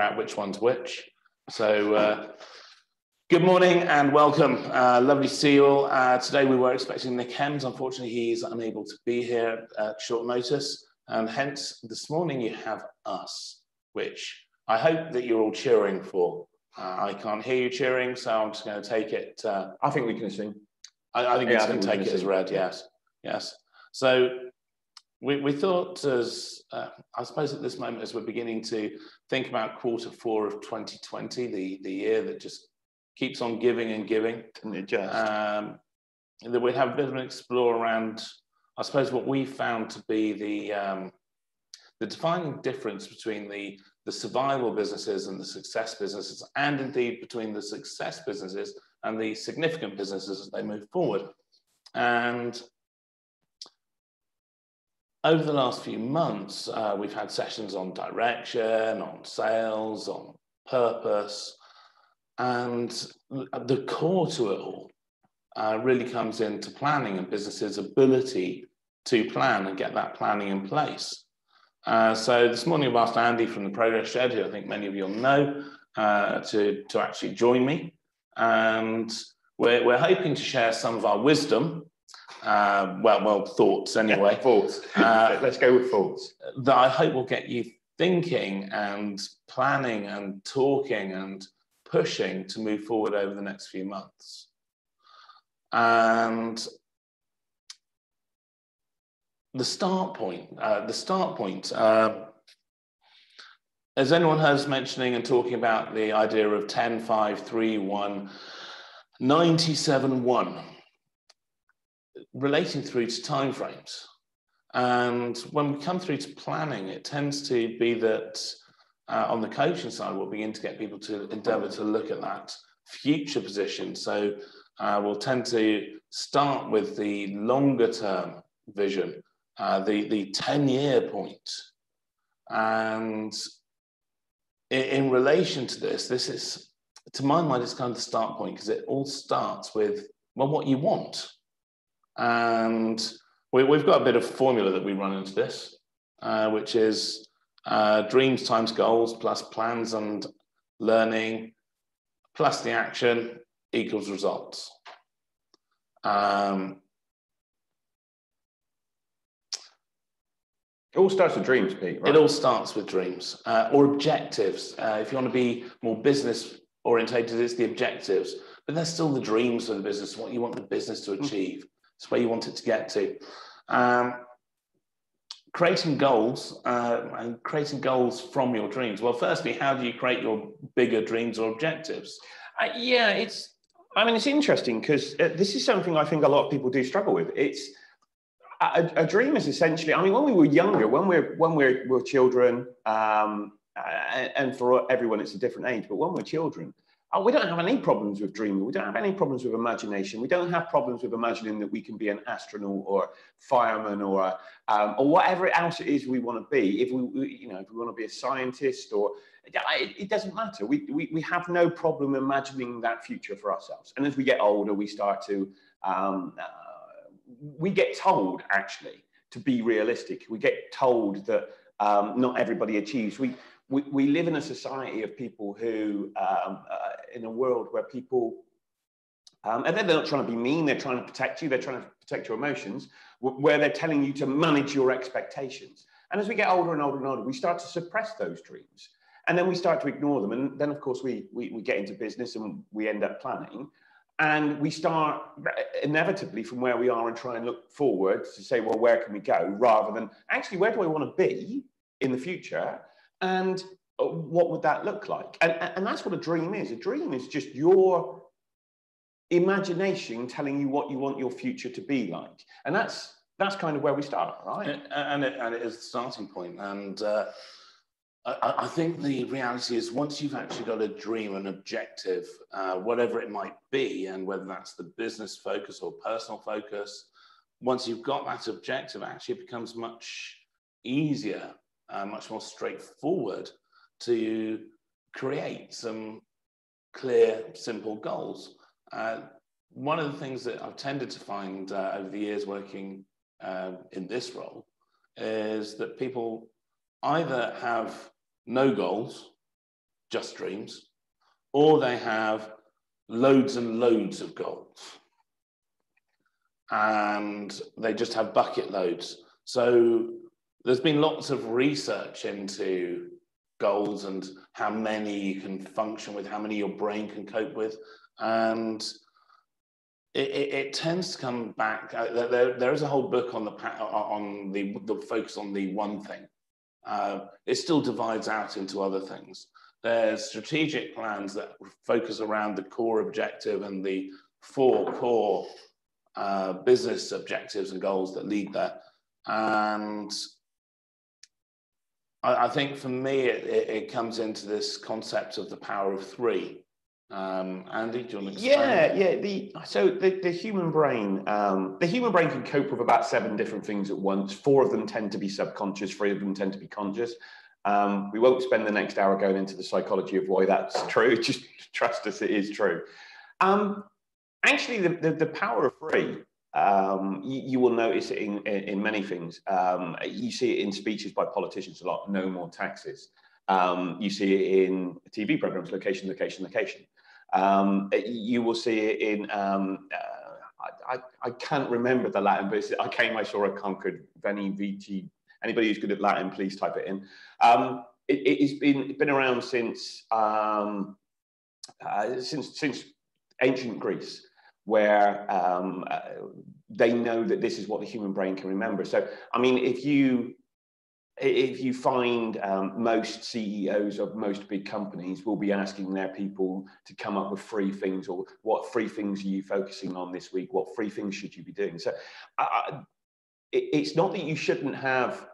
out which one's which. So, uh, good morning and welcome. Uh, lovely to see you all. Uh, today we were expecting Nick Hems. Unfortunately, he's unable to be here at short notice. And hence, this morning you have us, which I hope that you're all cheering for. Uh, I can't hear you cheering, so I'm just going to take it. Uh, I think we can assume. I, I think yeah, it's going to take it as read, yes. Yes. So we, we thought as, uh, I suppose at this moment, as we're beginning to think about quarter four of 2020, the, the year that just keeps on giving and giving? Um, that we'd have a bit of an explore around, I suppose, what we found to be the, um, the defining difference between the, the survival businesses and the success businesses, and indeed between the success businesses and the significant businesses as they move forward. And over the last few months, uh, we've had sessions on direction, on sales, on purpose, and the core to it all uh, really comes into planning and businesses' ability to plan and get that planning in place. Uh, so this morning I've asked Andy from the Progress Shed, who I think many of you will know, uh, to, to actually join me. And we're, we're hoping to share some of our wisdom uh, well, well, thoughts anyway. thoughts. Uh, Let's go with thoughts. That I hope will get you thinking and planning and talking and pushing to move forward over the next few months. And the start point, uh, the start point, uh, as anyone has mentioning and talking about the idea of 10, 5, 3, 1, 97, 1 relating through to timeframes. And when we come through to planning, it tends to be that uh, on the coaching side, we'll begin to get people to endeavor to look at that future position. So uh, we'll tend to start with the longer term vision, uh, the, the 10 year point. And in, in relation to this, this is, to my mind, it's kind of the start point because it all starts with, well, what you want. And we, have got a bit of formula that we run into this, uh, which is uh, dreams times goals plus plans and learning plus the action equals results. Um, it all starts with dreams, Pete. Right? It all starts with dreams uh, or objectives. Uh, if you want to be more business orientated, it's the objectives, but they're still the dreams for the business, what you want the business to hmm. achieve. It's where you want it to get to. Um, creating goals uh, and creating goals from your dreams. Well, firstly, how do you create your bigger dreams or objectives? Uh, yeah, it's. I mean, it's interesting because uh, this is something I think a lot of people do struggle with. It's a, a, dream is essentially. I mean, when we were younger, when we're when we're, we're children, um, and for everyone it's a different age, but when we're children, Oh, we don't have any problems with dreaming. We don't have any problems with imagination. We don't have problems with imagining that we can be an astronaut or fireman or um, or whatever else it is we want to be. If we, you know, if we want to be a scientist or it, it doesn't matter. We, we, we have no problem imagining that future for ourselves. And as we get older, we start to um, uh, we get told actually to be realistic. We get told that um, not everybody achieves. We we, we live in a society of people who, um, uh, in a world where people, um, and they're not trying to be mean, they're trying to protect you, they're trying to protect your emotions, where they're telling you to manage your expectations. And as we get older and older and older, we start to suppress those dreams. And then we start to ignore them. And then, of course, we, we, we get into business and we end up planning. And we start inevitably from where we are and try and look forward to say, well, where can we go? Rather than actually, where do I want to be in the future? And uh, what would that look like? And, and that's what a dream is. A dream is just your imagination telling you what you want your future to be like. And that's that's kind of where we start, right? And, and, it, and it is the starting point. And uh, I, I, think the reality is once you've actually got a dream, an objective, uh, whatever it might be, and whether that's the business focus or personal focus, once you've got that objective, actually it becomes much easier uh, much more straightforward to create some clear, simple goals. Uh, one of the things that I've tended to find uh, over the years working uh, in this role is that people either have no goals just dreams, or they have loads and loads of goals. And they just have bucket loads. So there's been lots of research into goals and how many you can function with, how many your brain can cope with. And it, it, it tends to come back. Uh, there, there is a whole book on the on the, the focus on the one thing. Uh, it still divides out into other things. There's strategic plans that focus around the core objective and the four core uh, business objectives and goals that lead there. And I, I think for me, it, it, it, comes into this concept of the power of three. Um, Andy, do you want to explain? Yeah, yeah. The so the, the human brain, um, the human brain can cope with about seven different things at once. Four of them tend to be subconscious. Three of them tend to be conscious. Um, we won't spend the next hour going into the psychology of why that's true. Just trust us, it is true. Um, actually, the, the, the, power of three, um, you, you, will notice it in, in, in many things. Um, you see it in speeches by politicians a lot no more taxes. Um, you see it in TV programs location, location, location. Um, you will see it in. Uh, I, I, I, can't remember the Latin, but I came, I saw, a conquered, veni, vici, Anybody who's good at Latin, please type it in. Um, it, has been been around since um, uh, since since ancient Greece, where um, uh, they know that this is what the human brain can remember. So, I mean, if you if you find um, most CEOs of most big companies will be asking their people to come up with free things or what free things are you focusing on this week? What free things should you be doing? So it, it's not that you shouldn't have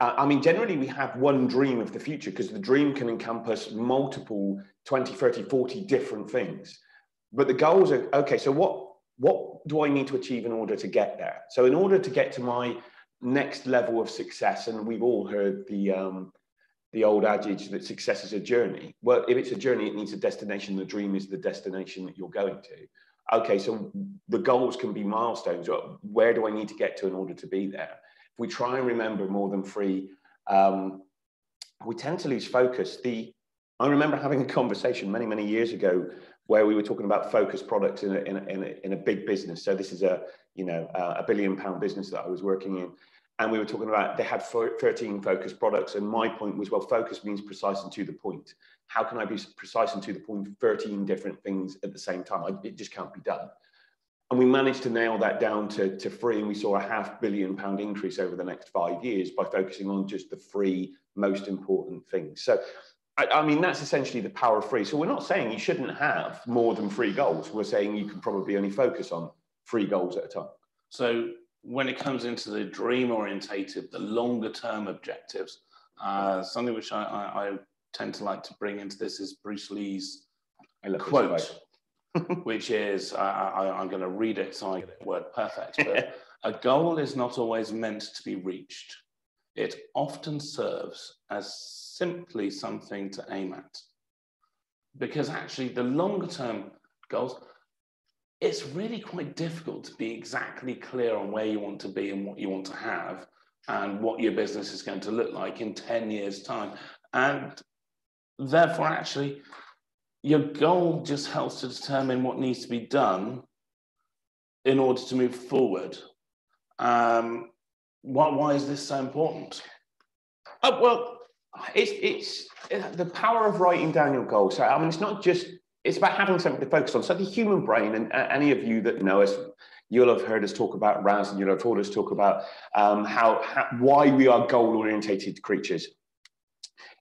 I mean, generally, we have one dream of the future because the dream can encompass multiple 20, 30, 40 different things. But the goals are okay, so what, what do I need to achieve in order to get there? So, in order to get to my next level of success, and we've all heard the, um, the old adage that success is a journey. Well, if it's a journey, it needs a destination. The dream is the destination that you're going to. Okay, so the goals can be milestones. Where do I need to get to in order to be there? If we try and remember more than three, um, we tend to lose focus. The I remember having a conversation many, many years ago where we were talking about focused products in a, in a, in a, in a big business. So this is a, you know, a billion pound business that I was working in. And we were talking about, they had 13 focus products. And my point was, well, focus means precise and to the point. How can I be precise and to the point 13 different things at the same time? I, it just can't be done. And we managed to nail that down to, to free, and we saw a half billion pound increase over the next five years by focusing on just the three most important things. So, I, I mean, that's essentially the power of free. So, we're not saying you shouldn't have more than three goals. We're saying you can probably only focus on three goals at a time. So, when it comes into the dream orientated, the longer term objectives, uh, something which I, I, I, tend to like to bring into this is Bruce Lee's quote which is I, am going to read it so I get the word perfect. But a goal is not always meant to be reached. It often serves as simply something to aim at. Because actually, the longer term goals, it's really quite difficult to be exactly clear on where you want to be and what you want to have and what your business is going to look like in 10 years' time. And therefore, actually, your goal just helps to determine what needs to be done in order to move forward. Um, why, why is this so important? Oh, well, it's, it's the power of writing down your goals. So, I mean, it's not just, it's about having something to focus on. So the human brain, and uh, any of you that know us, you'll have heard us talk about RAS and you'll have heard us talk about um, how, how, why we are goal-orientated creatures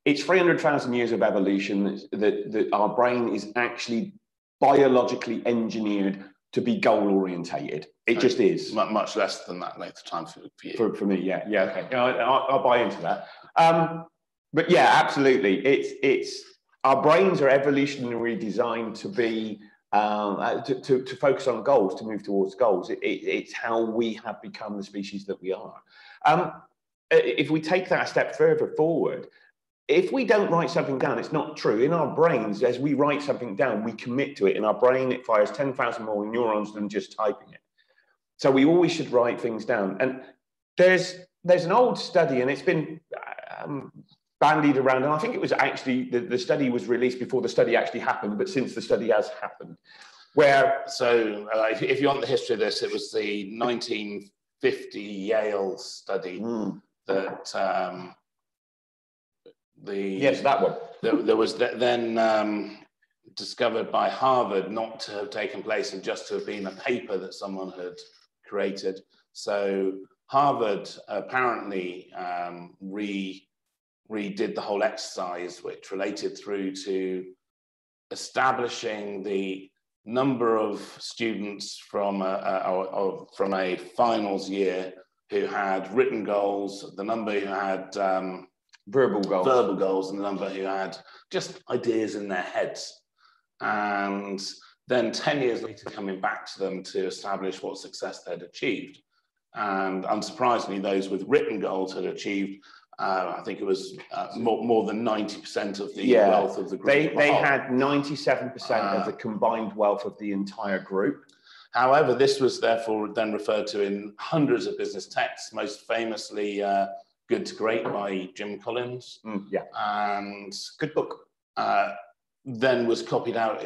it's 300,000 years of evolution that, that, our brain is actually biologically engineered to be goal orientated. It just is. Much less than that length of time for, for you. For, for me, yeah. Yeah, okay. I, will buy into that. Um, but yeah, absolutely. It's, it's, our brains are evolutionarily designed to be um, uh, to, to, to, focus on goals, to move towards goals. It, it, it's how we have become the species that we are. Um, if we take that a step further forward, if we don't write something down, it's not true. In our brains, as we write something down, we commit to it. In our brain, it fires 10,000 more neurons than just typing it. So we always should write things down. And there's there's an old study, and it's been um, bandied around, and I think it was actually the, the study was released before the study actually happened, but since the study has happened, where so uh, if, if, you want the history of this, it was the 1950 Yale study mm. that um, the yes that one there, there was then um, discovered by Harvard not to have taken place and just to have been a paper that someone had created. So Harvard apparently um, re redid the whole exercise, which related through to establishing the number of students from a, a, from a finals year who had written goals, the number who had um, verbal goals, verbal goals, and the number who had just ideas in their heads. And then 10 years later, coming back to them to establish what success they'd achieved. And unsurprisingly, those with written goals had achieved uh, I think it was uh, more, more than 90% of the yeah. wealth of the group. They, they had 97% uh, of the combined wealth of the entire group. However, this was therefore then referred to in hundreds of business texts, most famously uh, Good to Great by Jim Collins. Mm, yeah. And good book. Uh, then was copied out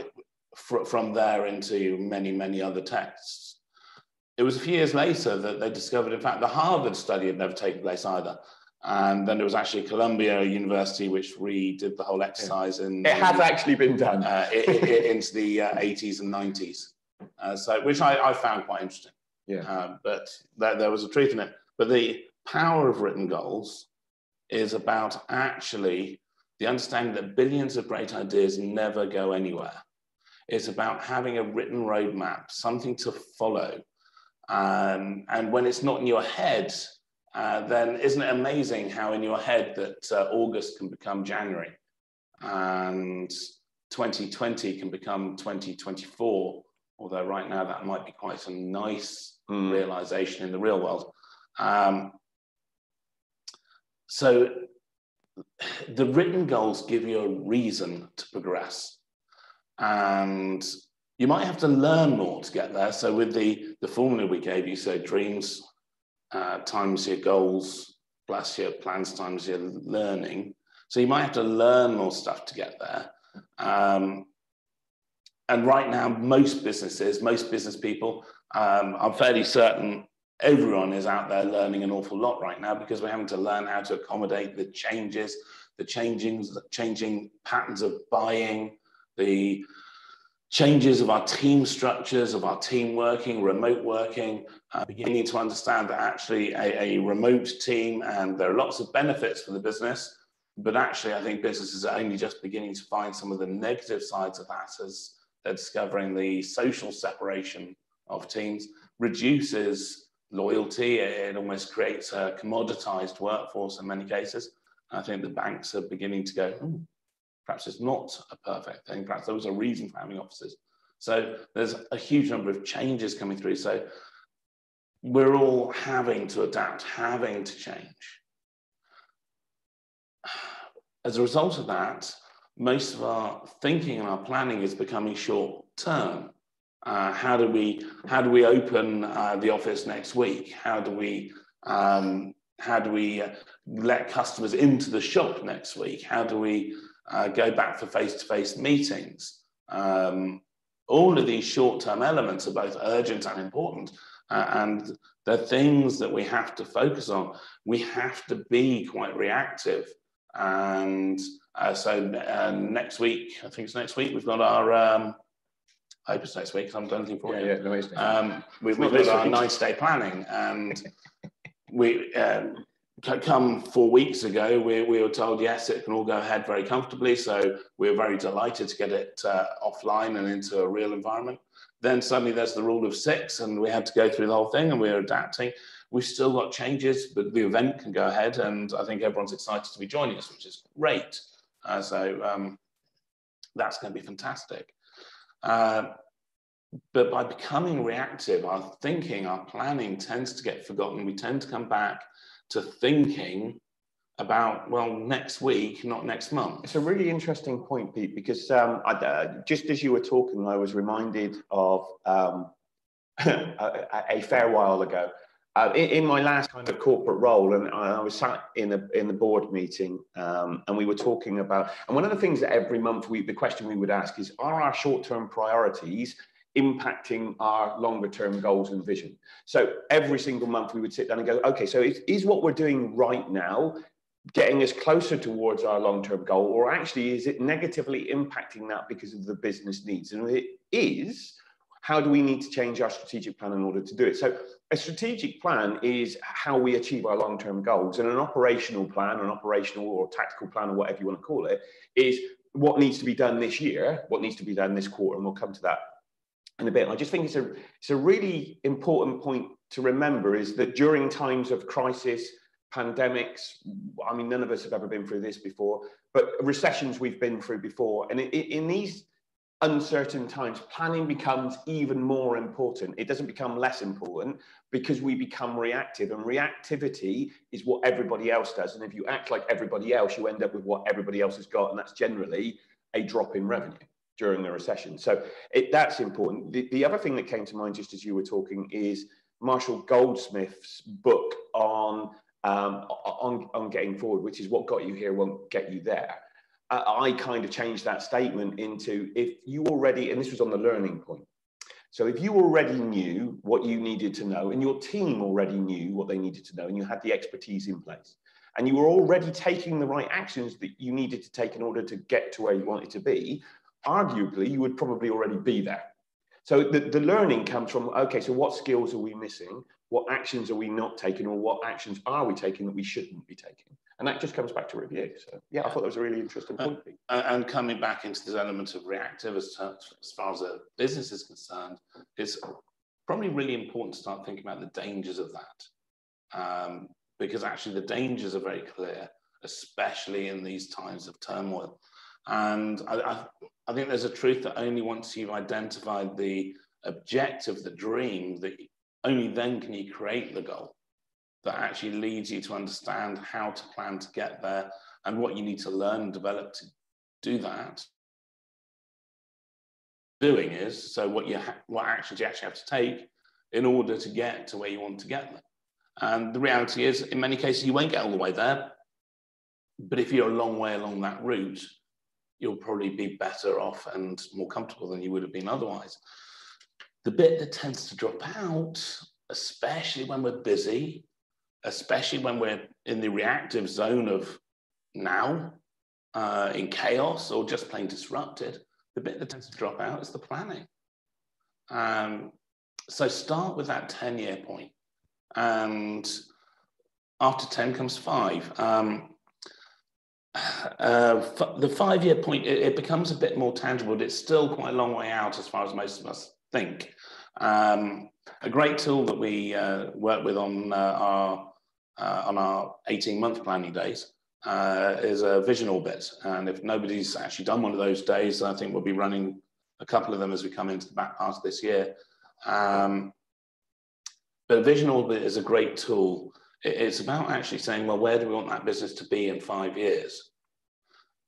fr from there into many, many other texts. It was a few years later that they discovered, in fact, the Harvard study had never taken place either. And then there was actually Columbia University, which redid the whole exercise. And it has actually been done uh, it, it, into the uh, 80s and 90s. Uh, so, which I, I, found quite interesting. Yeah. Uh, but there, there was a truth in it. But the power of written goals is about actually the understanding that billions of great ideas never go anywhere. It's about having a written roadmap, something to follow. Um, and when it's not in your head, uh, then isn't it amazing how in your head that uh, August can become January and 2020 can become 2024? Although right now that might be quite a nice mm. realization in the real world. Um, so the written goals give you a reason to progress. And you might have to learn more to get there. So with the, the formula we gave you, so dreams, uh, times your goals plus your plans times your learning. So you might have to learn more stuff to get there. Um, and right now, most businesses, most business people, um, I'm fairly certain everyone is out there learning an awful lot right now because we're having to learn how to accommodate the changes, the changing, changing patterns of buying, the changes of our team structures, of our team working, remote working, uh, beginning to understand that actually a, a, remote team and there are lots of benefits for the business, but actually I think businesses are only just beginning to find some of the negative sides of that as they're discovering the social separation of teams reduces loyalty. It almost creates a commoditized workforce in many cases. I think the banks are beginning to go, hmm, Perhaps it's not a perfect thing. Perhaps there was a reason for having offices. So there's a huge number of changes coming through. So we're all having to adapt, having to change. As a result of that, most of our thinking and our planning is becoming short term. Uh, how do we how do we open uh, the office next week? How do we um, how do we uh, let customers into the shop next week? How do we uh, go back for face-to-face meetings. Um, all of these short-term elements are both urgent and important, uh, and the things that we have to focus on. We have to be quite reactive, and uh, so uh, next week, I think it's next week, we've got our. Um, I hope it's next week. I haven't done anything for yeah, it. Yeah, no, um, we, have got our nine-day planning, and we um, come four weeks ago, we, we were told, yes, it can all go ahead very comfortably. So we were very delighted to get it uh, offline and into a real environment. Then suddenly there's the rule of six, and we had to go through the whole thing, and we are adapting. We've still got changes, but the event can go ahead, and I think everyone's excited to be joining us, which is great. Uh, so um, that's going to be fantastic. Uh, but by becoming reactive, our thinking, our planning tends to get forgotten. We tend to come back to thinking about well next week not next month. It's a really interesting point pete because um, I, uh, just as you were talking i was reminded of um, a, a, fair while ago uh, in, in, my last kind of corporate role, and I, was sat in a in the board meeting, um, and we were talking about, and one of the things that every month we the question we would ask is, are our short term priorities impacting our longer term goals and vision? So every single month we would sit down and go, okay, so is, is what we're doing right now getting us closer towards our long term goal, or actually is it negatively impacting that because of the business needs? And if it is, how do we need to change our strategic plan in order to do it? So a strategic plan is how we achieve our long-term goals and an operational plan, an operational or tactical plan or whatever you want to call it, is what needs to be done this year, what needs to be done this quarter, and we'll come to that in a bit. I just think it's a, it's a really important point to remember is that during times of crisis, pandemics, I mean, none of us have ever been through this before, but recessions we've been through before. And in, in these uncertain times, planning becomes even more important. It doesn't become less important because we become reactive, and reactivity is what everybody else does. And if you act like everybody else, you end up with what everybody else has got, and that's generally a drop in revenue during the recession. So it, that's important. The, the other thing that came to mind just as you were talking is Marshall Goldsmith's book on um, on, on getting forward, which is what got you here won't get you there. I kind of changed that statement into if you already, and this was on the learning point. So if you already knew what you needed to know, and your team already knew what they needed to know, and you had the expertise in place, and you were already taking the right actions that you needed to take in order to get to where you wanted to be, arguably you would probably already be there. So the, the learning comes from okay, so what skills are we missing? What actions are we not taking, or what actions are we taking that we shouldn't be taking? And that just comes back to review. So yeah, I thought that was a really interesting point. Uh, and coming back into this element of reactive as, to, as far as a business is concerned, it's probably really important to start thinking about the dangers of that. Um, because actually the dangers are very clear, especially in these times of turmoil. And I, I, I think there's a truth that only once you've identified the objective, the dream, that only then can you create the goal that actually leads you to understand how to plan to get there and what you need to learn and develop to do that. Doing is so what you what actions you actually have to take in order to get to where you want to get there. And the reality is, in many cases, you won't get all the way there. But if you're a long way along that route, you'll probably be better off and more comfortable than you would have been otherwise. The bit that tends to drop out, especially when we're busy, especially when we're in the reactive zone of now, uh, in chaos or just plain disrupted, the bit that tends to drop out is the planning. Um, so start with that 10 year point, and after 10 comes five. Um, uh, the five year point, it, it, becomes a bit more tangible, but it's still quite a long way out as far as most of us think. Um, a great tool that we uh, work with on uh, our uh, on our 18 month planning days uh, is a vision orbit. And if nobody's actually done one of those days, I think we'll be running a couple of them as we come into the back part of this year. Um, but vision orbit is a great tool. It's about actually saying, well, where do we want that business to be in five years?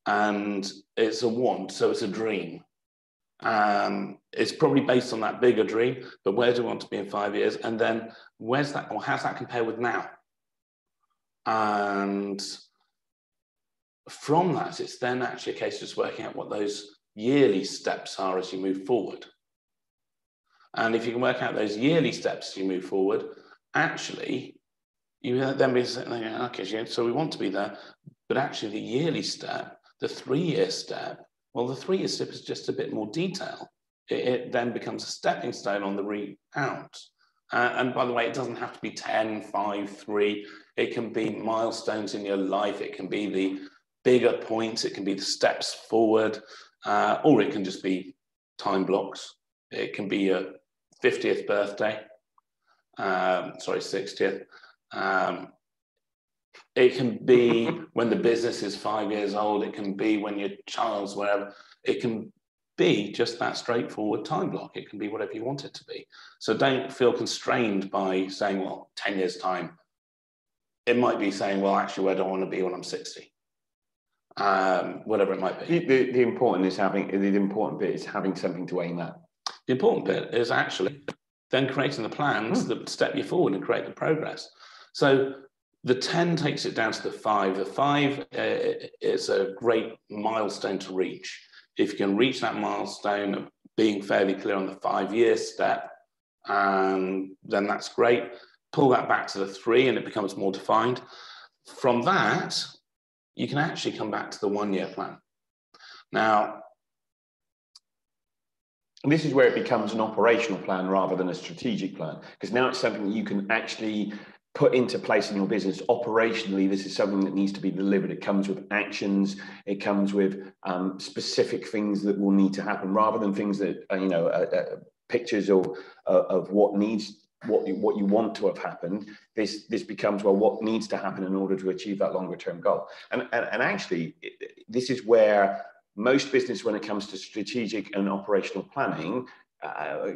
And it's a want, so it's a dream. Um, it's probably based on that bigger dream, but where do we want to be in five years? And then where's that, or how's that compare with now? And from that, it's then actually a case of just working out what those yearly steps are as you move forward. And if you can work out those yearly steps as you move forward, actually, you then be saying, okay, so we want to be there, but actually the yearly step, the three-year step, well, the three-year step is just a bit more detail. It, it then becomes a stepping stone on the route out. Uh, and by the way, it doesn't have to be 10, 5, 3. It can be milestones in your life. It can be the bigger points. It can be the steps forward, uh, or it can just be time blocks. It can be your 50th birthday, um, sorry, 60th. Um, it can be when the business is five years old. It can be when your child's wherever. It can be just that straightforward time block. It can be whatever you want it to be. So don't feel constrained by saying, well, 10 years' time. It might be saying, well, actually, where do I want to be when I'm 60? Um, whatever it might be. The, the, the, important is having the important bit is having something to aim at. The important bit is actually then creating the plans mm. that step you forward and create the progress. So the 10 takes it down to the five. The five uh, is a great milestone to reach. If you can reach that milestone of being fairly clear on the five year step, um, then that's great. Pull that back to the three and it becomes more defined. From that, you can actually come back to the one year plan. Now, and this is where it becomes an operational plan rather than a strategic plan, because now it's something you can actually put into place in your business operationally this is something that needs to be delivered. It comes with actions. It comes with um, specific things that will need to happen rather than things that uh, you know uh, uh, pictures of uh, of what needs what you, what you want to have happened. This this becomes well what needs to happen in order to achieve that longer term goal. And and, and actually this is where most business when it comes to strategic and operational planning uh,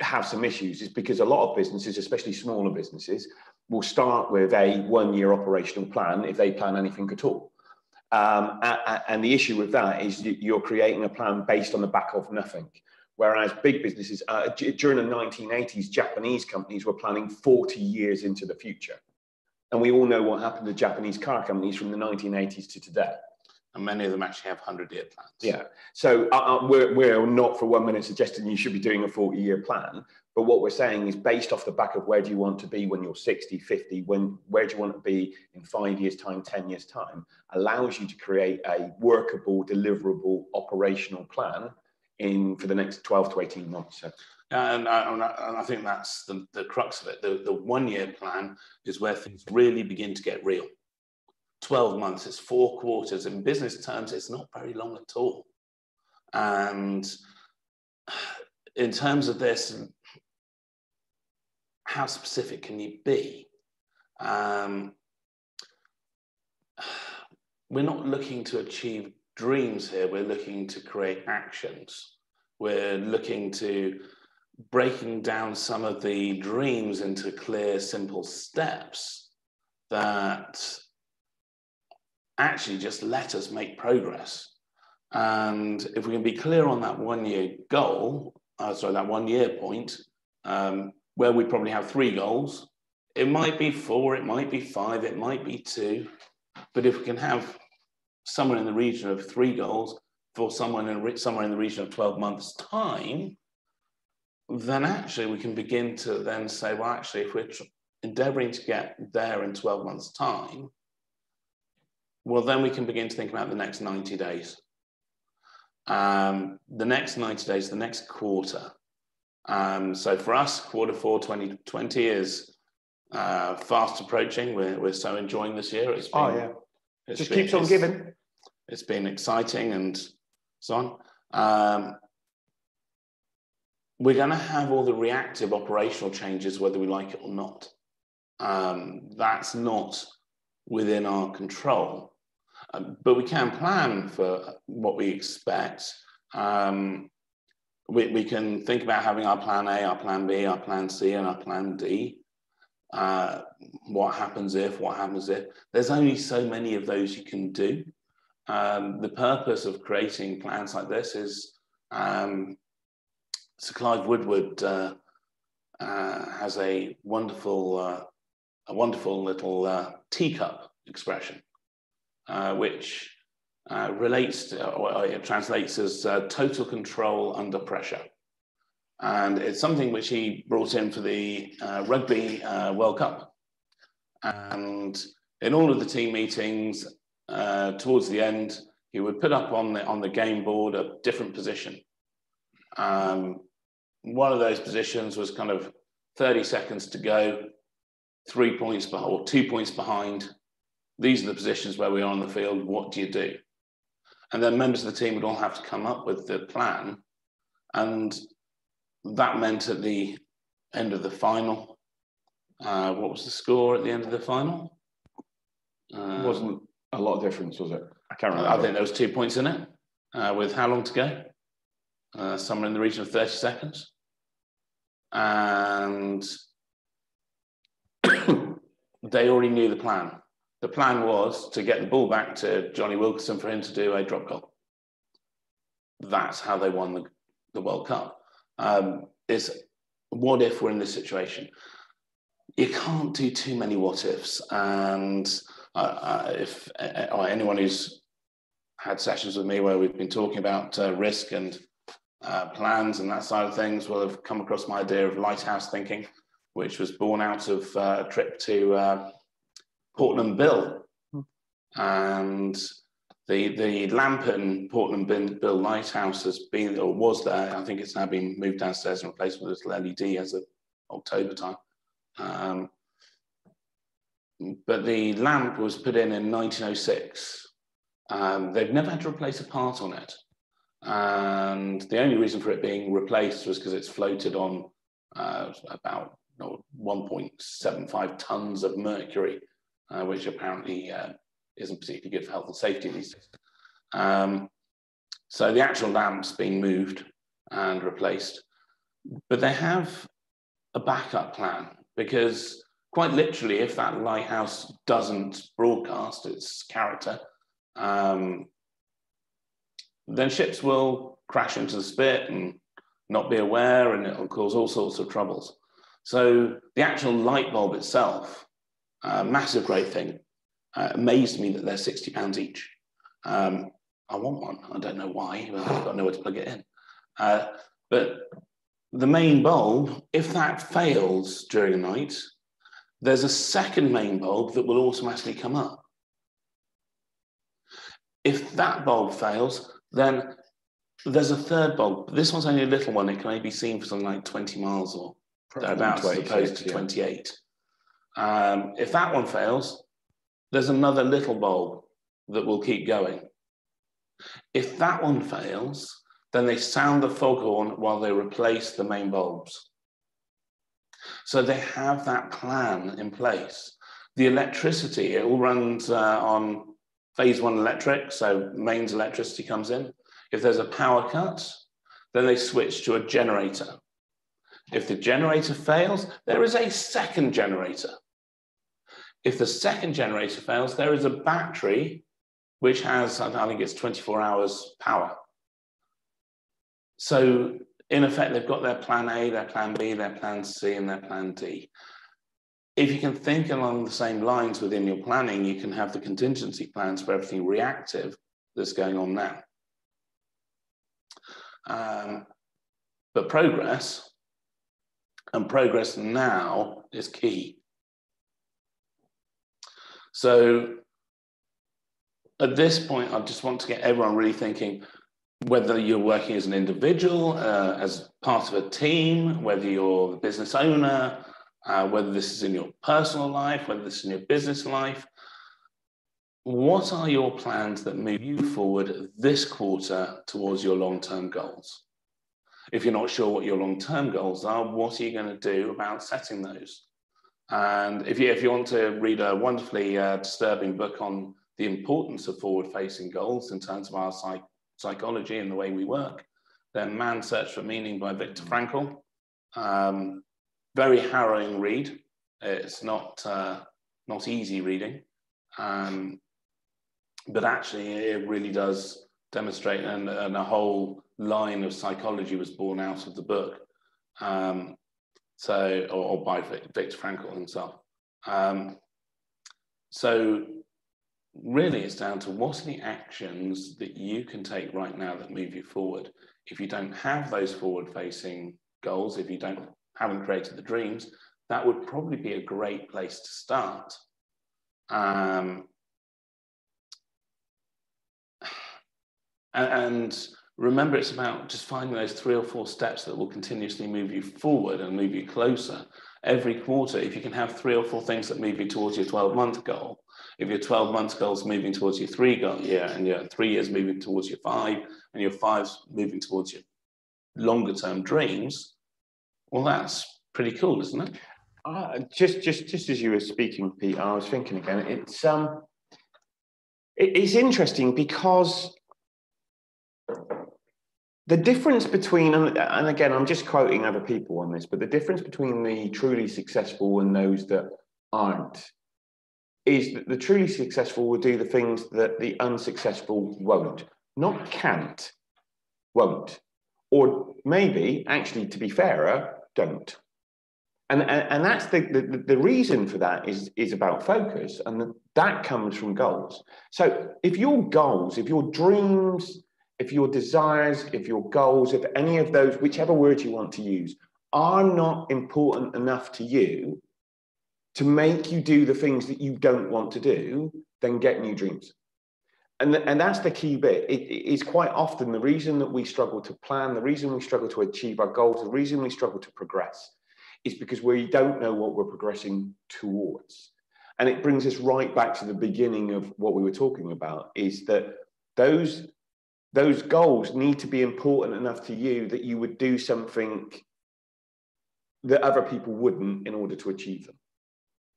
have some issues is because a lot of businesses, especially smaller businesses, will start with a one year operational plan if they plan anything at all. Um, and the issue with that is you're creating a plan based on the back of nothing. Whereas big businesses, uh, during the 1980s, Japanese companies were planning 40 years into the future. And we all know what happened to Japanese car companies from the 1980s to today and many of them actually have 100 year plans. Yeah. So uh, uh, we're, we're not for one minute suggesting you should be doing a 40 year plan. But what we're saying is based off the back of where do you want to be when you're 60, 50, when where do you want to be in five years' time, 10 years' time, allows you to create a workable, deliverable, operational plan in for the next 12 to 18 months. So. And I, and I, think that's the, the crux of it. The, the one year plan is where things really begin to get real. 12 months, it's four quarters. In business terms, it's not very long at all. And in terms of this, how specific can you be? Um, we're not looking to achieve dreams here, we're looking to create actions. We're looking to breaking down some of the dreams into clear, simple steps that actually just let us make progress. And if we can be clear on that one year goal, uh, sorry, that one year point, um, where we probably have three goals, it might be four, it might be five, it might be two. But if we can have somewhere in the region of three goals for someone in somewhere in the region of 12 months' time, then actually we can begin to then say, well, actually, if we're endeavoring to get there in 12 months' time, well, then we can begin to think about the next 90 days. Um, the next 90 days, the next quarter. Um, so for us, quarter four 2020 is uh, fast approaching. We're, we're so enjoying this year. It's oh, been, oh, yeah. It just been, keeps on giving. It's been exciting and so on. Um, we're going to have all the reactive operational changes, whether we like it or not. Um, that's not within our control. Um, but we can plan for what we expect. Um, we, we can think about having our plan A, our plan B, our plan C, and our plan D. Uh, what happens if, what happens if. There's only so many of those you can do. Um, the purpose of creating plans like this is um, Sir Clive Woodward uh, uh, has a wonderful, uh, a wonderful little uh, TCUP expression uh, which uh, relates to, or it translates as uh, total control under pressure. And it's something which he brought in for the uh, Rugby uh, World Cup. And in all of the team meetings, towards the end, he would put up on the, on the game board a different position. Um, one of those positions was kind of 30 seconds to go, three points behind, or two points behind, these are the positions where we are on the field. What do you do? And then members of the team would all have to come up with the plan. And that meant at the end of the final, uh, what was the score at the end of the final? It wasn't a lot of difference, was it? I can't remember. I think there was two points in it uh, with how long to go? Uh, somewhere in the region of 30 seconds. And they already knew the plan the plan was to get the ball back to Jonny Wilkinson for him to do a drop goal. That's how they won the, the World Cup. Um, what if we're in this situation? You can't do too many what ifs. And uh, uh, if uh, anyone who's had sessions with me where we've been talking about uh, risk and uh, plans and that side of things will have come across my idea of lighthouse thinking, which was born out of uh, a trip to Portland Bill. Hmm. And the, the lamp in Portland Bill Lighthouse has been, or was there, I think it's now been moved downstairs and replaced with this LED as of October time. Um, but the lamp was put in in 1906. Um, they've never had to replace a part on it. And the only reason for it being replaced was because it's floated on uh, about 1.75 tons of mercury, uh, which apparently uh, isn't particularly good for health and safety these days. Um, so the actual lamp's been moved and replaced, but they have a backup plan because quite literally, if that lighthouse doesn't broadcast its character, um, then ships will crash into the spit and not be aware, and it'll cause all sorts of troubles. So the actual light bulb itself, a massive great thing, uh, amazed me that they're 60 pounds each. Um, I want one. I don't know why, but I've got nowhere to plug it in. Uh, but the main bulb, if that fails during the night, there's a second main bulb that will automatically come up. If that bulb fails, then there's a third bulb. This one's only a little one. It can only be seen for something like 20 miles or thereabouts, as opposed to 28. Um, if that one fails, there's another little bulb that will keep going. If that one fails, then they sound the foghorn while they replace the main bulbs. So they have that plan in place. The electricity, it all runs uh, on phase one electric, so mains electricity comes in. If there's a power cut, then they switch to a generator. If the generator fails, there is a second generator. If the second generator fails, there is a battery which has, I think it's 24 hours power. So in effect, they've got their plan A, their plan B, their plan C, and their plan D. If you can think along the same lines within your planning, you can have the contingency plans for everything reactive that's going on now. Um, but progress, and progress now is key. So at this point, I just want to get everyone really thinking whether you're working as an individual, uh, as part of a team, whether you're the business owner, uh, whether this is in your personal life, whether this is in your business life. What are your plans that move you forward this quarter towards your long term goals? If you're not sure what your long term goals are, what are you going to do about setting those? And if you, if you want to read a wonderfully uh, disturbing book on the importance of forward facing goals in terms of our psych- psychology and the way we work, then Man's Search for Meaning by Viktor Frankl. Um, very harrowing read. It's not, uh, not easy reading. Um, but actually, it really does demonstrate, and, and, a whole line of psychology was born out of the book. Um, so or, or by Viktor Frankl himself. Um, so really it's down to what are the actions that you can take right now that move you forward. If you don't have those forward facing goals, if you don't haven't created the dreams, that would probably be a great place to start. Um, and remember it's about just finding those three or four steps that will continuously move you forward and move you closer every quarter. If you can have three or four things that move you towards your 12 month goal if your 12 month goal is moving towards your three goal year and your three years moving towards your five and your five's moving towards your longer term dreams well that's pretty cool isn't it? Uh, just just just as you were speaking pete i was thinking again it's um it, it's interesting because the difference between, and again, I'm just quoting other people on this, but the difference between the truly successful and those that aren't is that the truly successful will do the things that the unsuccessful won't. Not can't, won't. Or maybe, actually, to be fairer, don't. And, and, and that's the, the, the reason for that is, is about focus, and that comes from goals. So if your goals, if your dreams, if your desires, if your goals, if any of those, whichever word you want to use, are not important enough to you to make you do the things that you don't want to do, then get new dreams. And, and that's the key bit. It, it is quite often the reason that we struggle to plan, the reason we struggle to achieve our goals, the reason we struggle to progress is because we don't know what we're progressing towards. And it brings us right back to the beginning of what we were talking about is that those, those goals need to be important enough to you that you would do something that other people wouldn't in order to achieve them.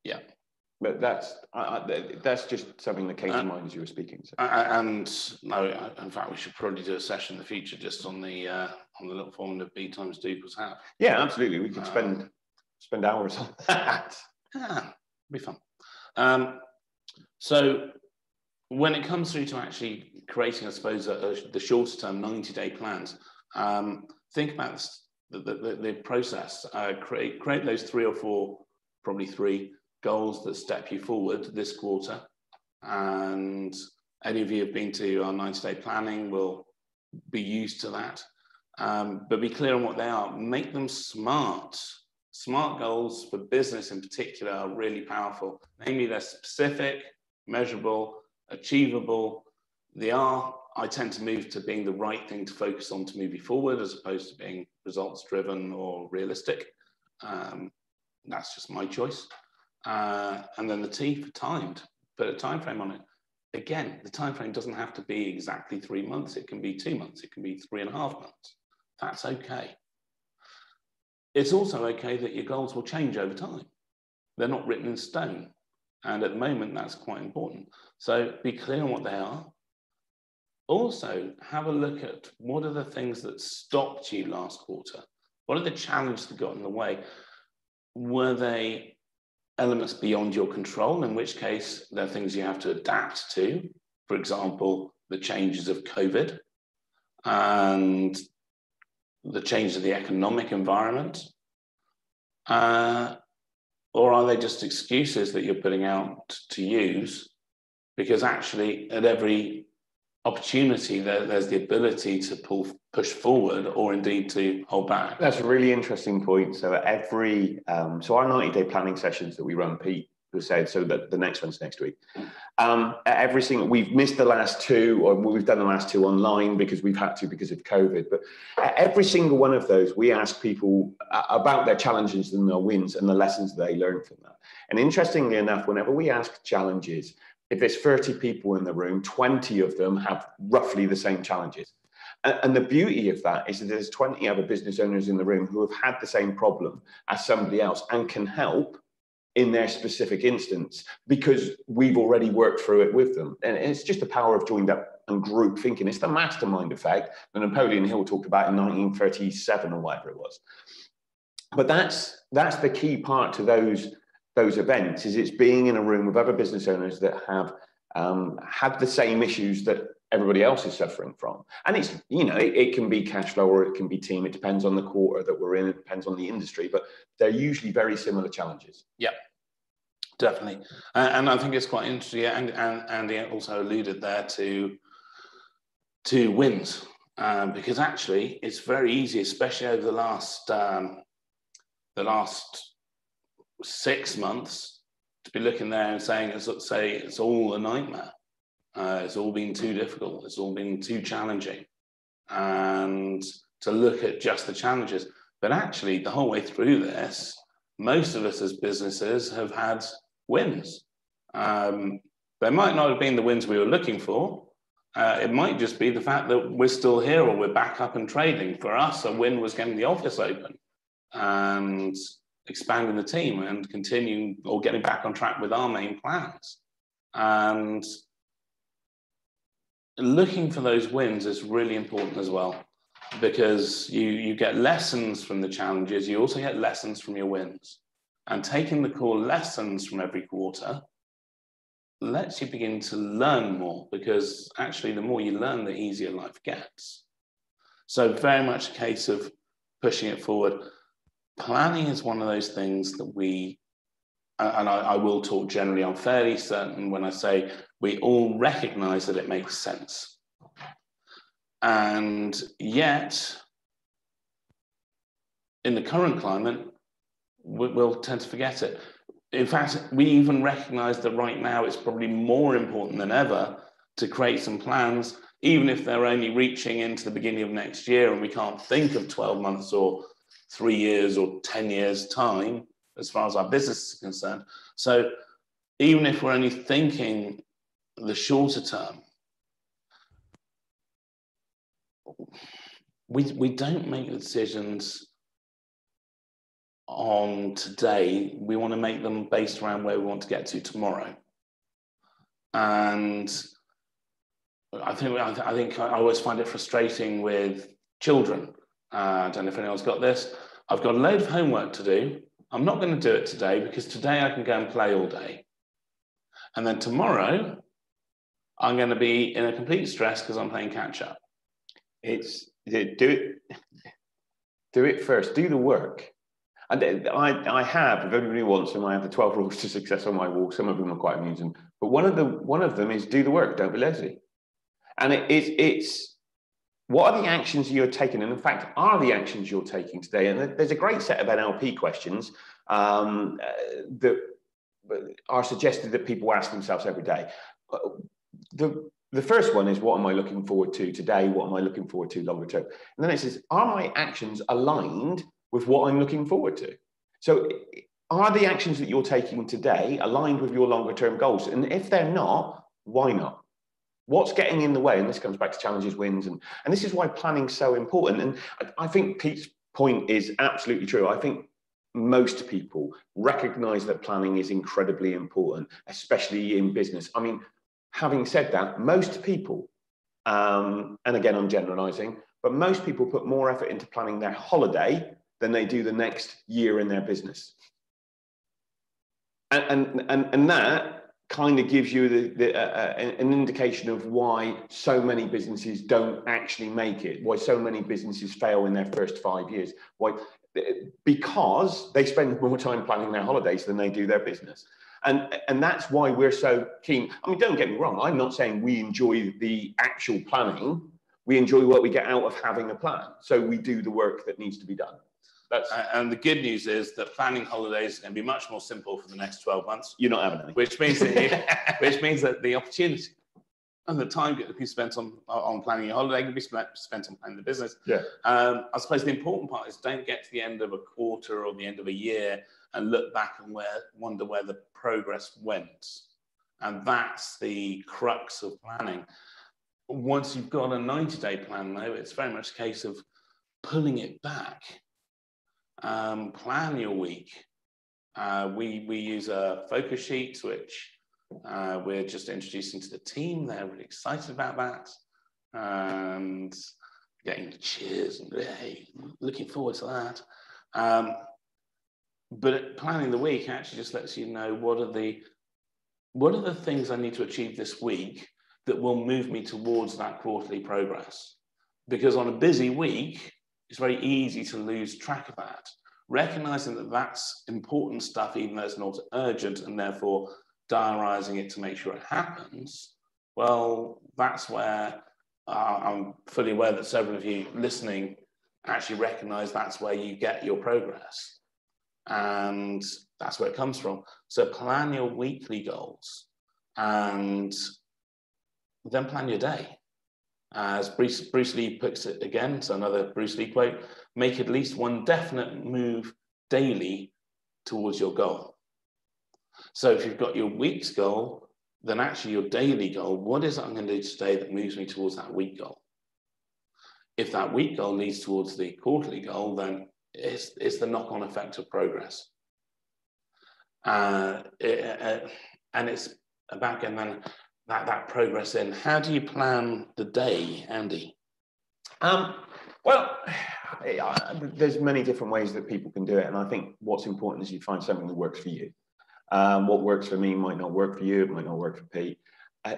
Yeah. But that's I, that's just something that came uh, to mind as you were speaking. So. And no, in fact, we should probably do a session in the future just on the uh, on the little formula B times D equals half. Yeah, absolutely. We could spend um, spend hours on that. Yeah, be fun. Um, so when it comes through to actually creating, I suppose, a, a, the shorter term 90 day plans, um, think about the, the, the process. Uh, create, create those three or four, probably three goals that step you forward this quarter. And any of you have been to our 90 day planning will be used to that. Um, but be clear on what they are. Make them smart. Smart goals for business in particular are really powerful. Namely, they're specific, measurable, achievable. They are, I tend to move to being the right thing to focus on to move you forward as opposed to being results driven or realistic. Um, that's just my choice. Uh, and then the T for timed, put a time frame on it. Again, the time frame doesn't have to be exactly three months. It can be two months. It can be three and a half months. That's okay. It's also okay that your goals will change over time. They're not written in stone. And at the moment, that's quite important. So be clear on what they are. Also, have a look at what are the things that stopped you last quarter? What are the challenges that got in the way? Were they elements beyond your control, in which case there are things you have to adapt to? For example, the changes of COVID and the change of the economic environment? Uh, or are they just excuses that you're putting out to use? Because actually, at every opportunity, there, there's the ability to pull, push forward, or indeed to hold back. That's a really interesting point. So every, um, so our 90-day planning sessions that we run, Pete who said so that the next one's next week. Um, every single we've missed the last two, or we've done the last two online because we've had to because of COVID. But every single one of those, we ask people about their challenges and their wins and the lessons they learned from that. And interestingly enough, whenever we ask challenges, if there's 30 people in the room, 20 of them have roughly the same challenges. And the beauty of that is that there's 20 other business owners in the room who have had the same problem as somebody else and can help in their specific instance because we've already worked through it with them. And it's just the power of joined up and group thinking. It's the mastermind effect that Napoleon Hill talked about in 1937 or whatever it was. But that's that's the key part to those those events is it's being in a room with other business owners that have um, had the same issues that everybody else is suffering from. And it's, you know, it, it, can be cash flow or it can be team. It depends on the quarter that we're in. It depends on the industry, but they're usually very similar challenges. Yeah, definitely. and I think it's quite interesting. And, and Andy also alluded there to, to wins. Um, because actually it's very easy, especially over the last um, the last six months, to be looking there and saying, it's, say, it's all a nightmare. Uh, it's all been too difficult. It's all been too challenging. And to look at just the challenges. But actually, the whole way through this, most of us as businesses have had wins. Um, they might not have been the wins we were looking for. Uh, it might just be the fact that we're still here or we're back up and trading. For us, a win was getting the office open and expanding the team and continuing or getting back on track with our main plans. And looking for those wins is really important as well because you you get lessons from the challenges you also get lessons from your wins. And taking the core lessons from every quarter lets you begin to learn more because actually the more you learn the easier life gets. So very much a case of pushing it forward planning is one of those things that we, and I, I will talk generally, I'm fairly certain when I say we all recognize that it makes sense. And yet, in the current climate, we'll tend to forget it. In fact, we even recognize that right now it's probably more important than ever to create some plans, even if they're only reaching into the beginning of next year and we can't think of 12 months or three years or 10 years' time as far as our business is concerned. So even if we're only thinking the shorter term, we, we don't make decisions on today, we want to make them based around where we want to get to tomorrow. And I think I think I always find it frustrating with children. Uh, I don't know if anyone's got this. I've got a load of homework to do. I'm not going to do it today because today I can go and play all day. And then tomorrow, I'm going to be in a complete stress because I'm playing catch up. It's do it, do it first. Do the work. And I, I have, if anybody wants them, I have the 12 rules to success on my wall. Some of them are quite amusing. But one of the one of them is do the work, don't be lazy. And it, it, it's what are the actions you're taking? And in fact, are the actions you're taking today? And there's a great set of NLP questions um, uh, that are suggested that people ask themselves every day. Uh, the, the first one is what am I looking forward to today? What am I looking forward to longer term? And then it says, are my actions aligned with what I'm looking forward to. So, are the actions that you're taking today aligned with your longer term goals? And if they're not, why not? What's getting in the way? And this comes back to challenges, wins, and, and this is why planning's so important. And I, I think Pete's point is absolutely true. I think most people recognize that planning is incredibly important, especially in business. I mean, having said that, most people, um, and again, I'm generalizing, but most people put more effort into planning their holiday than they do the next year in their business. And, and, and, and that kind of gives you the, the, uh, uh an indication of why so many businesses don't actually make it, why so many businesses fail in their first five years. Why? Because they spend more time planning their holidays than they do their business. And, and that's why we're so keen. I mean, don't get me wrong, I'm not saying we enjoy the actual planning. We enjoy what we get out of having a plan. So we do the work that needs to be done. That's, and the good news is that planning holidays can be much more simple for the next 12 months. You're not having any. Which means that, which means that the opportunity and the time that be spent on on planning your holiday can be spent, spent on planning the business. Yeah. Um, I suppose the important part is don't get to the end of a quarter or the end of a year and look back and where, wonder where the progress went. And that's the crux of planning. Once you've got a 90 day plan, though, it's very much a case of pulling it back um, plan your week. Uh, we, we use a focus sheet, which uh, we're just introducing to the team. They're really excited about that. And getting the cheers and hey, looking forward to that. Um, but planning the week actually just lets you know what are the what are the things I need to achieve this week that will move me towards that quarterly progress. Because on a busy week, it's very easy to lose track of that. Recognizing that that's important stuff, even though it's not urgent, and therefore diarizing it to make sure it happens, well, that's where uh, I'm fully aware that several of you listening actually recognize that's where you get your progress. And that's where it comes from. So plan your weekly goals and then plan your day. As Bruce, Bruce Lee puts it again, so another Bruce Lee quote make at least one definite move daily towards your goal. So if you've got your week's goal, then actually your daily goal, what is it I'm going to do today that moves me towards that week goal? If that week goal leads towards the quarterly goal, then it's, it's the knock on effect of progress. Uh, it, uh, and it's about getting that, that, that progress in. How do you plan the day, Andy? Um, well, there's many different ways that people can do it, and I think what's important is you find something that works for you. Um, what works for me might not work for you. It might not work for Pete.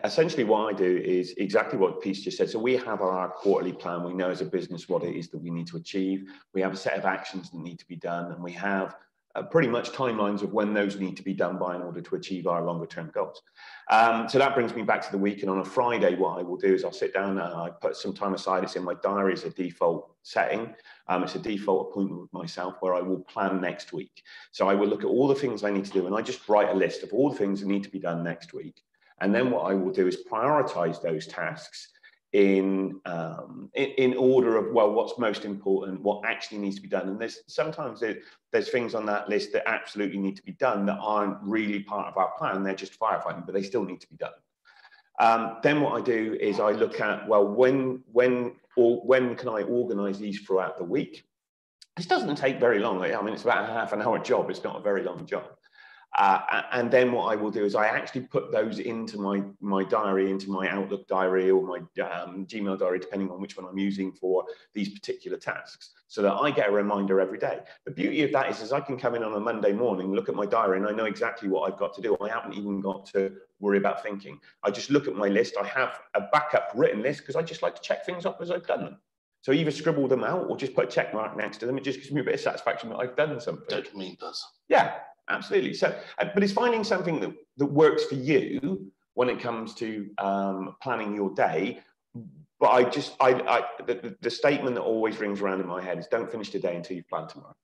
essentially what I do is exactly what Pete just said. So we have our quarterly plan. We know as a business what it is that we need to achieve. We have a set of actions that need to be done, and we have uh, pretty much timelines of when those need to be done by in order to achieve our longer term goals. Um, so that brings me back to the week. And on a Friday, what I will do is I'll sit down and I put some time aside. It's in my diary as a default setting. Um, it's a default appointment with myself where I will plan next week. So I will look at all the things I need to do and I just write a list of all the things that need to be done next week. And then what I will do is prioritize those tasks in, um, in, in order of well what's most important what actually needs to be done. And there's sometimes there, there's things on that list that absolutely need to be done that aren't really part of our plan. They're just firefighting but they still need to be done. Um, then what I do is I look at well when when or when can I organize these throughout the week? This doesn't take very long. I mean it's about a half an hour job. It's not a very long job uh, and then what I will do is I actually put those into my, my diary, into my Outlook diary or my um, Gmail diary, depending on which one I'm using for these particular tasks, so that I get a reminder every day. The beauty of that is, is I can come in on a Monday morning, look at my diary, and I know exactly what I've got to do. I haven't even got to worry about thinking. I just look at my list. I have a backup written list because I just like to check things off as I've done them. So either scribble them out or just put a check mark next to them. It just gives me a bit of satisfaction that I've done something. Dopamine does. Yeah, absolutely. So, uh, but it's finding something that, that works for you when it comes to um, planning your day. But I just, I, I the, the, statement that always rings around in my head is don't finish today until you've planned tomorrow.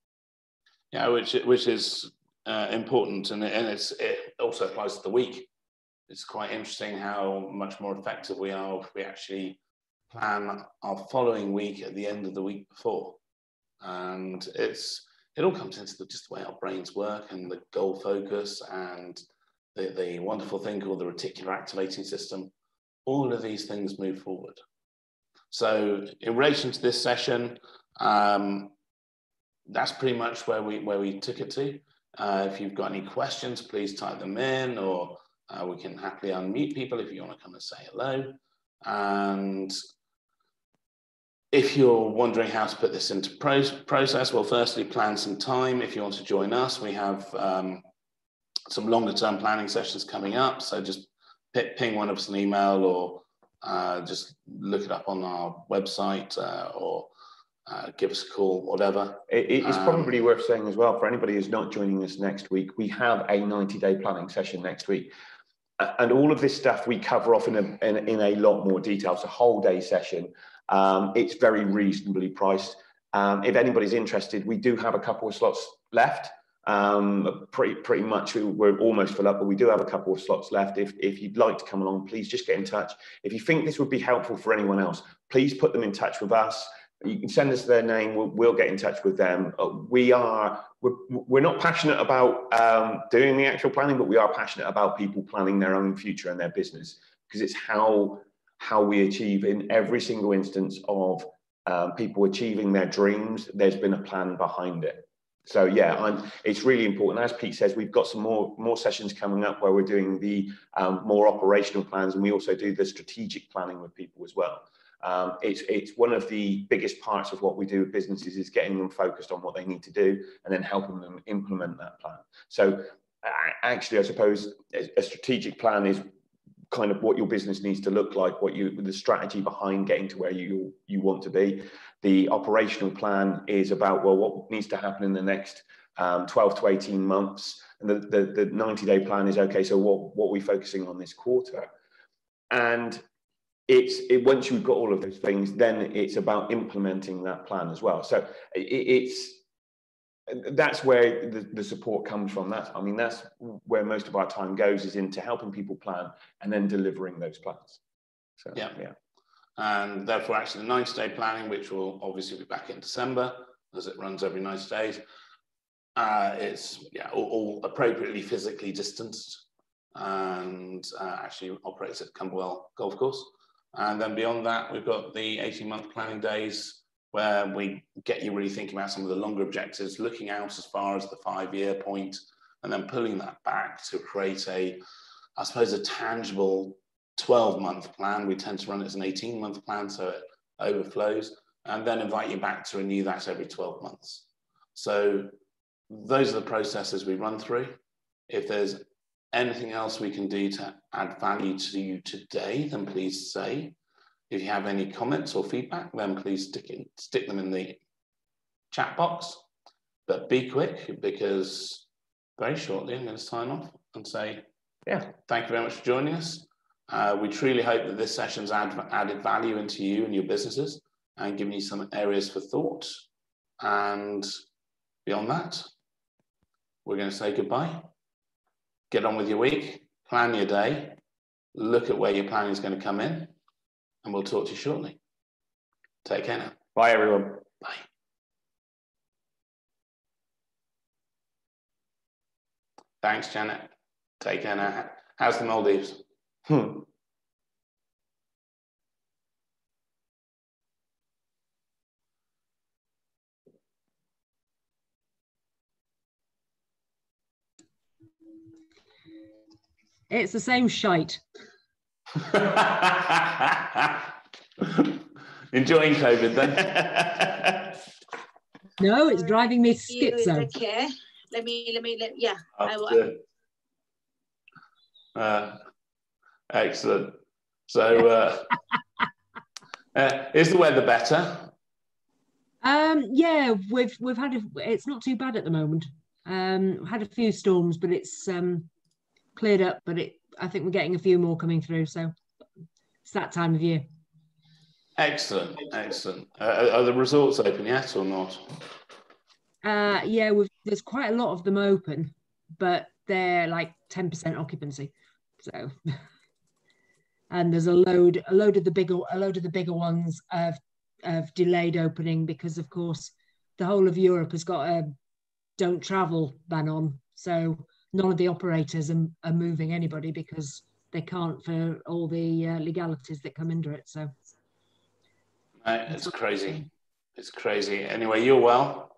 Yeah, which, which is uh, important. And, and it's, it also applies to the week. It's quite interesting how much more effective we are if we actually plan our following week at the end of the week before. And it's, it all comes into the, just the way our brains work and the goal focus and the, the wonderful thing called the reticular activating system. All of these things move forward. So in relation to this session, um, that's pretty much where we where we took it to. Uh, if you've got any questions, please type them in, or uh, we can happily unmute people if you want to come and say hello. And if you're wondering how to put this into pro process, well, firstly, plan some time. If you want to join us, we have um, some longer term planning sessions coming up. So just ping one of us an email or uh, just look it up on our website uh, or uh, give us a call, whatever. It, it's um, probably worth saying as well for anybody who's not joining us next week, we have a 90 day planning session next week. And all of this stuff we cover off in a, in, in a lot more detail. It's a whole day session. Um, it's very reasonably priced. Um, if anybody's interested, we do have a couple of slots left. Um, pretty pretty much we're almost full up, but we do have a couple of slots left. If if you'd like to come along, please just get in touch. If you think this would be helpful for anyone else, please put them in touch with us. You can send us their name. We'll, we'll get in touch with them. Uh, we are we're, we're not passionate about um, doing the actual planning, but we are passionate about people planning their own future and their business because it's how how we achieve in every single instance of um, people achieving their dreams, there's been a plan behind it. So yeah, I'm, it's really important. As Pete says, we've got some more more sessions coming up where we're doing the um, more operational plans, and we also do the strategic planning with people as well. Um, it's it's one of the biggest parts of what we do with businesses is getting them focused on what they need to do, and then helping them implement that plan. So actually, I suppose a strategic plan is kind of what your business needs to look like, what you the strategy behind getting to where you you want to be. The operational plan is about well, what needs to happen in the next um, 12 to 18 months, and the, the, the 90 day plan is okay. So what what are we focusing on this quarter? And it's it, once you've got all of those things, then it's about implementing that plan as well. So it, it's that's where the, the support comes from. That i mean that's where most of our time goes is into helping people plan and then delivering those plans. So yeah. yeah. And therefore actually the 90 day planning which will obviously be back in december as it runs every 90 days uh, it's yeah all, all, appropriately physically distanced and uh, actually operates at Cumberwell Golf Course. And then beyond that, we've got the 18 month planning days where we get you really thinking about some of the longer objectives, looking out as far as the five year point, and then pulling that back to create a, I suppose, a tangible 12 month plan. We tend to run it as an 18 month plan, so it overflows, and then invite you back to renew that every 12 months. So those are the processes we run through. If there's anything else we can do to add value to you today, then please say. If you have any comments or feedback, then please stick, in, stick them in the chat box. But be quick because very shortly I'm going to sign off and say, yeah, thank you very much for joining us. Uh, we truly hope that this session's add, added value into you and your businesses and given you some areas for thought. And beyond that, we're going to say goodbye. Get on with your week, plan your day, look at where your planning is going to come in, and we'll talk to you shortly. Take care now. Bye, everyone. Bye. Thanks, Janet. Take care now. How's the Maldives? Hmm. It's the same shite. Enjoying COVID then? no, it's driving me schizo. Okay. Let me, let me, let, yeah. I, uh, excellent. So, uh, uh, is the weather better? Um, yeah, we've we've had a, it's not too bad at the moment. Um, had a few storms, but it's um, cleared up. But it, I think we're getting a few more coming through. So it's that time of year. Excellent, excellent. Uh, are the resorts open yet or not? Uh, yeah, there's quite a lot of them open, but they're like 10% occupancy. So, and there's a load, a load of the bigger, a load of the bigger ones have, have delayed opening because, of course, the whole of Europe has got a don't travel ban on. So none of the operators are, are moving anybody because they can't for all the uh, legalities that come into it. So uh, it's crazy. It's crazy. Anyway, you're well.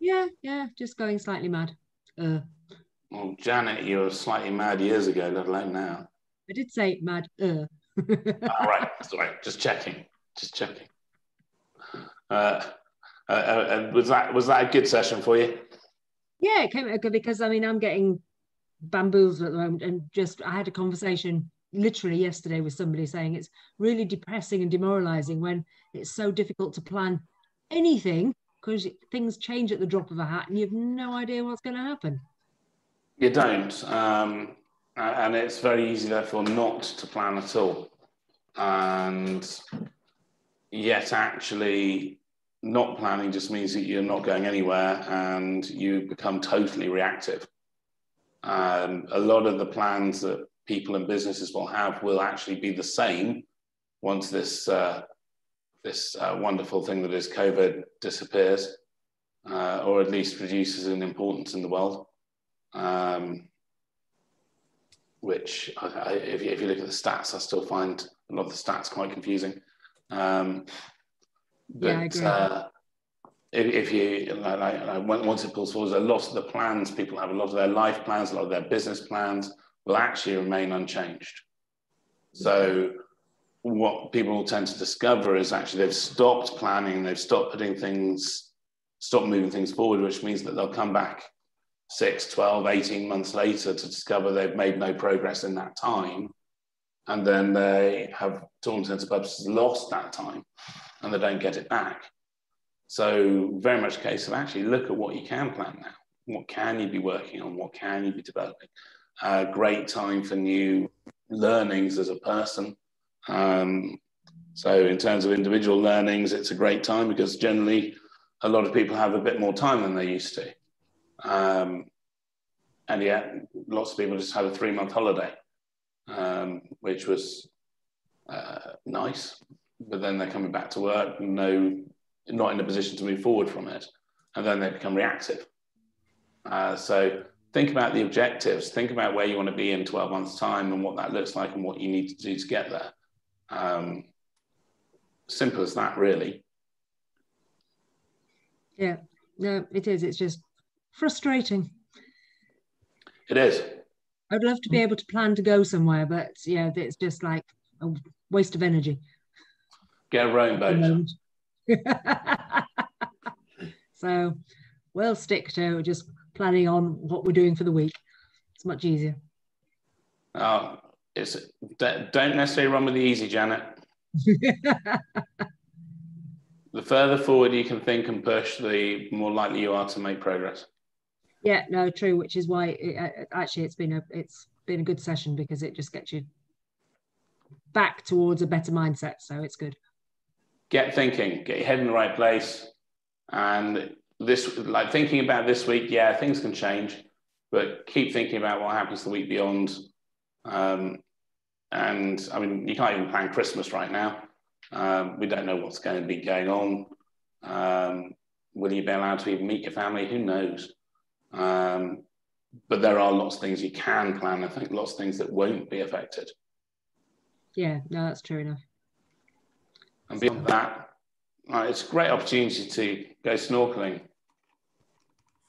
Yeah, yeah, just going slightly mad. Uh, well, Janet, you were slightly mad years ago, let alone now. I did say mad. Uh. All right, sorry, just checking, just checking. Uh, uh, uh, was that was that a good session for you? Yeah, it came because I mean I'm getting bamboozled at the moment, and just I had a conversation literally yesterday with somebody saying it's really depressing and demoralizing when it's so difficult to plan anything because things change at the drop of a hat and you have no idea what's going to happen. You don't. Um, and it's very easy, therefore, not to plan at all. And yet, actually, not planning just means that you're not going anywhere and you become totally reactive. Um, a lot of the plans that people and businesses will have will actually be the same once this uh, this uh, wonderful thing that is COVID disappears, uh, or at least reduces in importance in the world. Um, which, I, I, if, you, if, you, look at the stats, I still find a lot of the stats quite confusing. Um, but yeah. Uh, if, if, you like, like, once it pulls forward, a lot of the plans people have, a lot of their life plans, a lot of their business plans will actually remain unchanged. So what people tend to discover is actually they've stopped planning, they've stopped putting things, stopped moving things forward, which means that they'll come back six, 12, 18 months later to discover they've made no progress in that time. And then they have, to all intents and purposes, lost that time and they don't get it back. So, very much a case of actually look at what you can plan now. What can you be working on? What can you be developing? A great time for new learnings as a person um, so in terms of individual learnings, it's a great time because generally a lot of people have a bit more time than they used to. Um, and yet lots of people just had a three month holiday, um, which was uh, nice, but then they're coming back to work, no, not in a position to move forward from it. And then they become reactive. Uh, so think about the objectives, think about where you want to be in 12 months time and what that looks like and what you need to do to get there. Um, simple as that, really. Yeah, no, it is. It's just frustrating. It is. I'd love to be able to plan to go somewhere, but yeah, it's just like a waste of energy. Get a rowing boat. so we'll stick to just planning on what we're doing for the week. It's much easier. Oh, it's don't necessarily run with the easy, Janet. the further forward you can think and push, the more likely you are to make progress. Yeah, no, true. Which is why it, uh, uh, actually it's been a it's been a good session because it just gets you back towards a better mindset. So it's good. Get thinking, get your head in the right place, and this like thinking about this week. Yeah, things can change, but keep thinking about what happens the week beyond. Um, and I mean, you can't even plan Christmas right now. Um, we don't know what's going to be going on. Um, will you be allowed to even meet your family? Who knows? Um, but there are lots of things you can plan. I think lots of things that won't be affected. Yeah, no, that's true enough. And beyond that, uh, it's a great opportunity to go snorkeling.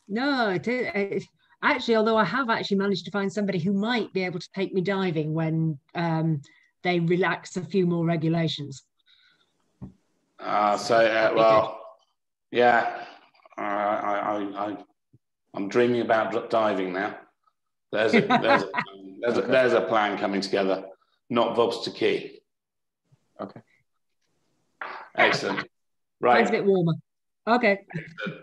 No, it is. Actually, although I have actually managed to find somebody who might be able to take me diving when um, they relax a few more regulations. Uh, so, uh, well, yeah, uh, I, I, I, I'm dreaming about diving now. There's a, there's, a, there's, a, there's a plan coming together, not Vobster Quay. Okay. Excellent. Right. Mine's a bit warmer. Okay. Excellent.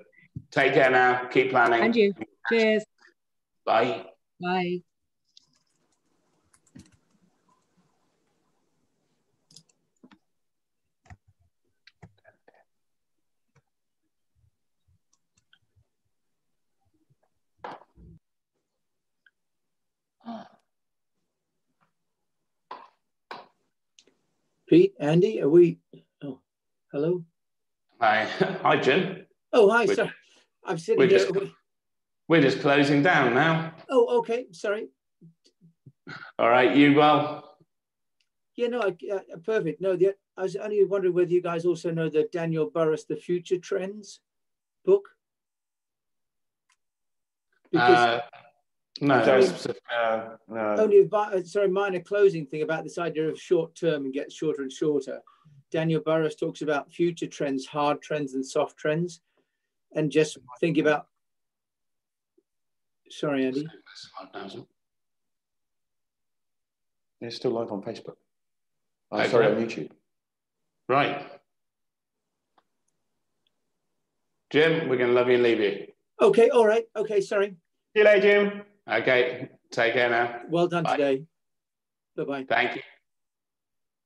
Take care now. Keep planning. And you. Cheers. Bye. Bye. Pete, Andy, are we? Hello. Hi, hi, Jim. Oh, hi. We're, sorry, I'm sitting we're here. Just, we're just closing down now. Oh, okay. Sorry. All right, you well? Yeah, no, I, uh, perfect. No, the, I was only wondering whether you guys also know the Daniel Burrus, The Future Trends book. Because uh, no, uh, no. Only about, sorry, minor closing thing about this idea of short term and gets shorter and shorter. Daniel Burrus talks about future trends, hard trends and soft trends. And just think about, sorry, Andy. It's still live on Facebook. Oh, okay. sorry, on YouTube. Right. Jim, we're going to love you and leave you. Okay, all right. Okay, sorry. See you later, Jim. Okay, take care now. Well done Bye. today. Bye-bye. Thank you.